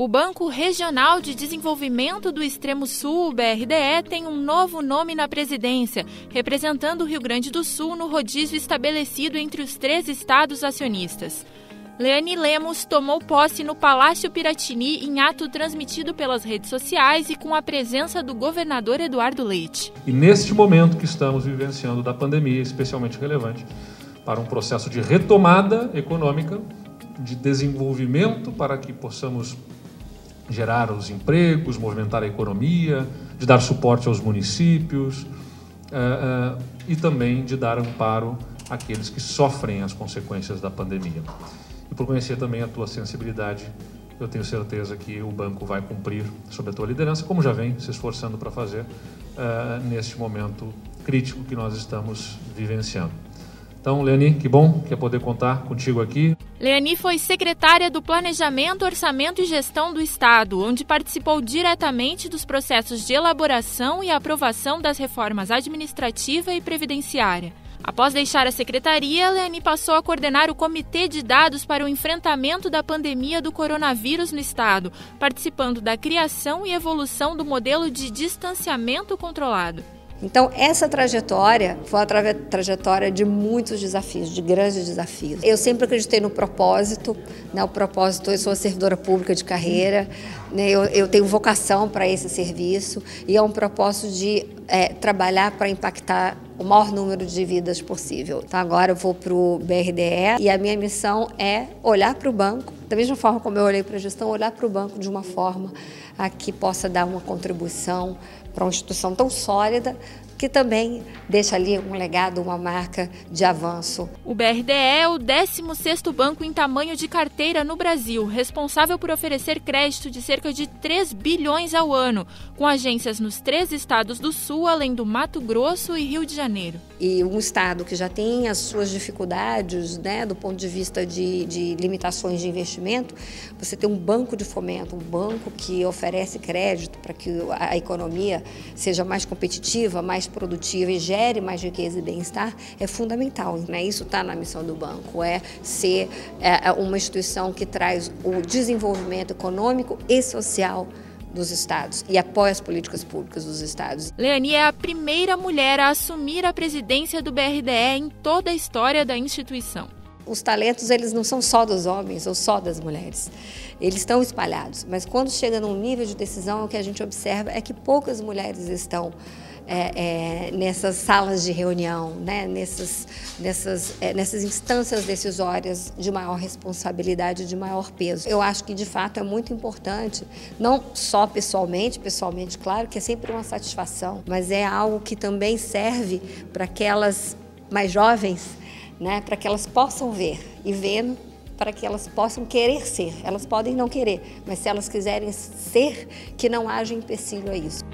O Banco Regional de Desenvolvimento do Extremo Sul, BRDE, tem um novo nome na presidência, representando o Rio Grande do Sul no rodízio estabelecido entre os três estados acionistas. Leane Lemos tomou posse no Palácio Piratini em ato transmitido pelas redes sociais e com a presença do governador Eduardo Leite. E neste momento que estamos vivenciando da pandemia, especialmente relevante para um processo de retomada econômica, de desenvolvimento para que possamos gerar os empregos, movimentar a economia, de dar suporte aos municípios uh, uh, e também de dar amparo àqueles que sofrem as consequências da pandemia. E por conhecer também a tua sensibilidade, eu tenho certeza que o banco vai cumprir sob a tua liderança, como já vem se esforçando para fazer uh, neste momento crítico que nós estamos vivenciando. Então, Leoni, que bom que é poder contar contigo aqui. Leani foi secretária do Planejamento, Orçamento e Gestão do Estado, onde participou diretamente dos processos de elaboração e aprovação das reformas administrativa e previdenciária. Após deixar a secretaria, Leani passou a coordenar o Comitê de Dados para o Enfrentamento da Pandemia do Coronavírus no Estado, participando da criação e evolução do modelo de distanciamento controlado. Então, essa trajetória foi uma tra trajetória de muitos desafios, de grandes desafios. Eu sempre acreditei no propósito, né? o propósito, eu sou servidora pública de carreira, né? eu, eu tenho vocação para esse serviço e é um propósito de é, trabalhar para impactar o maior número de vidas possível. Então, agora eu vou para o BRDE e a minha missão é olhar para o banco, da mesma forma como eu olhei para a gestão, olhar para o banco de uma forma a que possa dar uma contribuição para uma instituição tão sólida que também deixa ali um legado, uma marca de avanço. O BRDE é o 16º banco em tamanho de carteira no Brasil, responsável por oferecer crédito de cerca de 3 bilhões ao ano, com agências nos três estados do Sul, além do Mato Grosso e Rio de Janeiro. E um estado que já tem as suas dificuldades, né, do ponto de vista de, de limitações de investimento, você tem um banco de fomento, um banco que oferece crédito para que a economia seja mais competitiva, mais produtiva e gere mais riqueza e bem-estar é fundamental. Né? Isso está na missão do banco, é ser é, é, uma instituição que traz o desenvolvimento econômico e social dos estados e apoia as políticas públicas dos estados. Leani é a primeira mulher a assumir a presidência do BRDE em toda a história da instituição. Os talentos eles não são só dos homens ou só das mulheres. Eles estão espalhados, mas quando chega num nível de decisão, o que a gente observa é que poucas mulheres estão é, é, nessas salas de reunião, né? nessas, nessas, é, nessas instâncias decisórias de maior responsabilidade, de maior peso. Eu acho que, de fato, é muito importante, não só pessoalmente, pessoalmente, claro que é sempre uma satisfação, mas é algo que também serve para aquelas mais jovens, né? para que elas possam ver e vendo para que elas possam querer ser. Elas podem não querer, mas se elas quiserem ser, que não haja empecilho a isso.